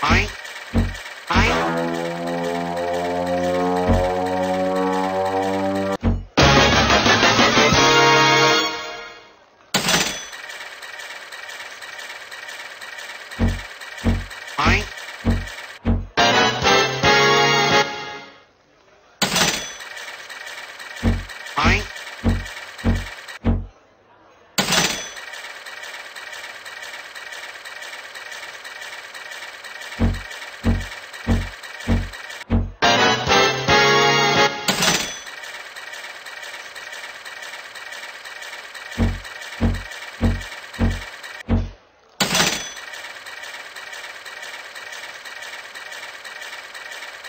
Fine.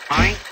Fine.